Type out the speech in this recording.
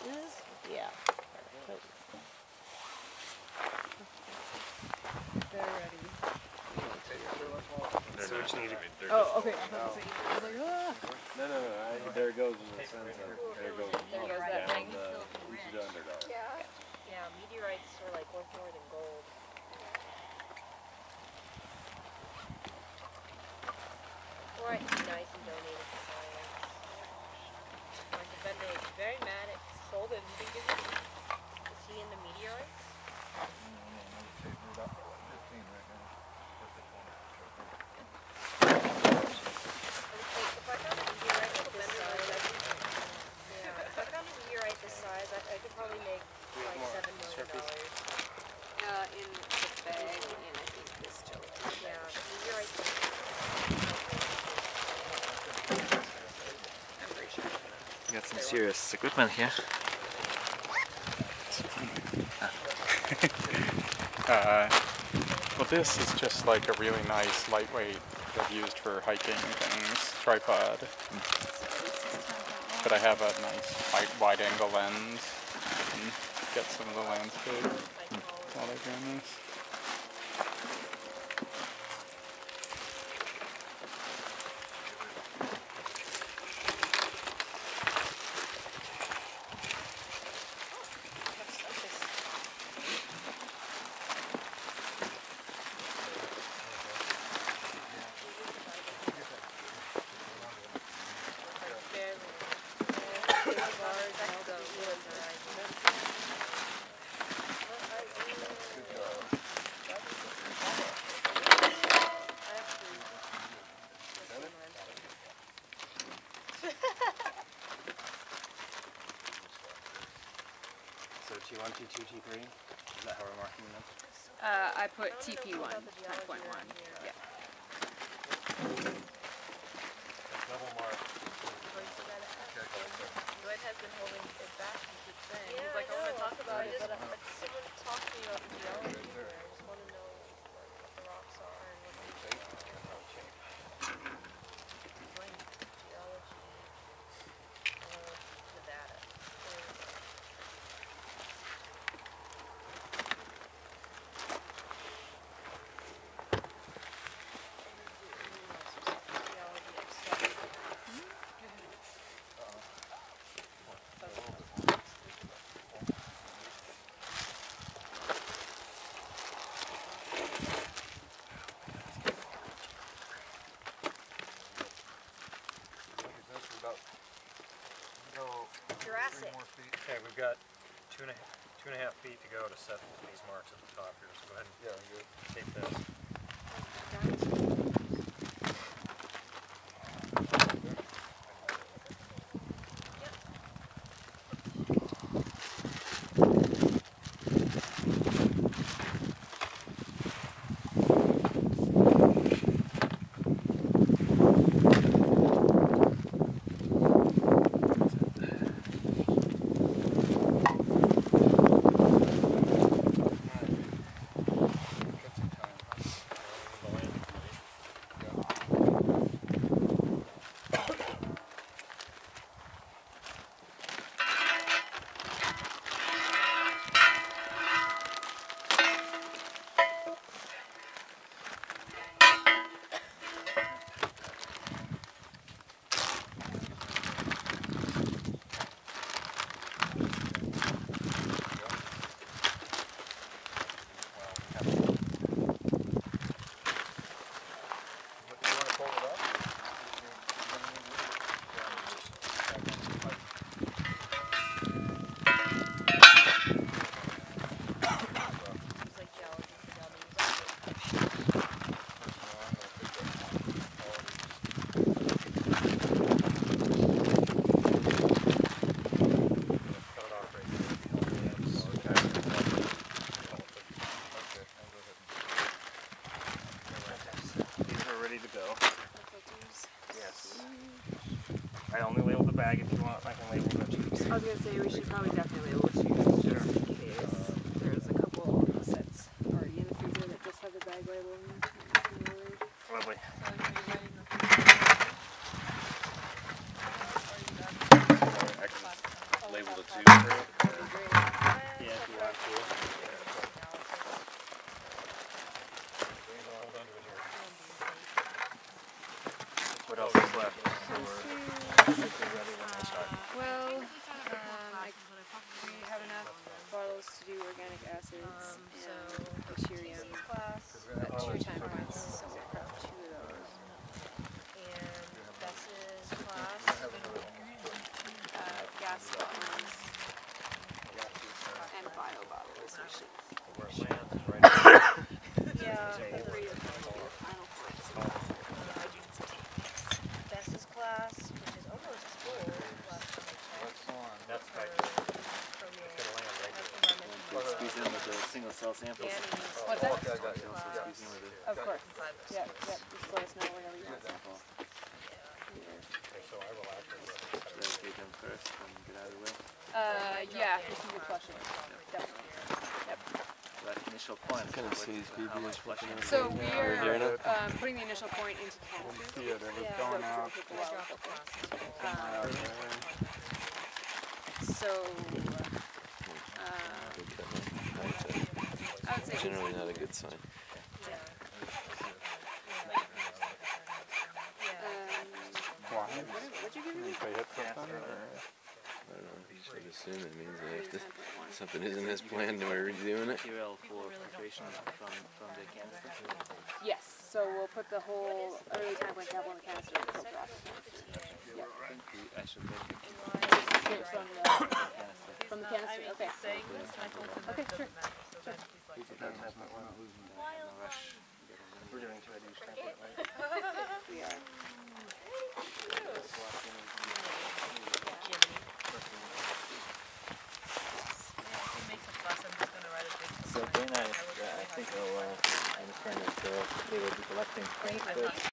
Is yeah. They're ready. Switch needed. Oh, okay. I thought you said- I was like, ah. No, no, no. I, there goes in the sense of there goes There goes that thing. the the underdog. Yeah. Yeah, meteorites are like worth more than gold. Fluorite is nice and donated to science. Like the Ben is very mad at Solden. Do you think is it? Is he in the meteorites? Like, if I found a meteorite this size, I could, yeah, if I found a meteorite this size, I, I could probably make like seven million dollars. Uh, in the bag, and I think this gelatin. Yeah, meteorites. I'm pretty sure. Got some serious equipment here. Uh, well, this is just like a really nice lightweight I've used for hiking things, tripod. But I have a nice wide, wide angle lens and get some of the landscape while doing this. T1, T2, T3? Is that how we're marking them? Uh, I put TP one, nine point one. Yeah. Double mark. Lloyd has been holding it back, he keeps saying, he's like, I wanna talk about it, but someone talk to me about the geology here, I just wanna know like, what the rocks are and what they are. Explain geology, uh, Nevada. Or- Geology excited. Jurassic. Okay, we've got two and two and a half feet to go to set these marks at the top here, so go ahead and take this. I only label the bag if you want. I can label the tubes. I was gonna say we should probably definitely label the shoes just in case. There's a couple sets already in the freezer that just have the bag label in them. Lovely. I can label the two through? Yeah, if you want to. What else is left? So we're ready when we start. Well, um, I, we have enough bottles to do organic acids and bacterium, class uh, two time runs, so we'll prep two of those. and Bess's class. Uh, gas bottles and bio bottles, which is Where it lands is right Yeah. three of them will be the final points. Bess's class, which is almost full. last time I checked, That's for- right. for It's your gonna land right there. environmental Squeeze in with the single samples. Danny's What's that? class. Squeeze in with the Of course. Yeah, yeah, just let us know whenever you want samples. Either. Okay, so I will actually. dedicate them first and get out of the way. Uh, yeah, just need to flush it, definitely. That initial point. Kind of sees BB is flushing. So we are, um, putting the initial point into canisters. See it, it was Yeah. going So out. it'll take a while to filter. Um, out there. So, uh, I. Generally not a good sign. Why? I don't know. Should assume it means that if this, 9.1. something isn't as planned, we're redoing it. Material for from, from the canister. Yes, so we'll put the whole early time cap on the canister off. I I should it from the, canister. from the canister, okay. Okay, sure. No rush. We're doing two of each template, right? We are. So Dana, I think I'll, uh, I'm just trying to, uh, they will be collecting.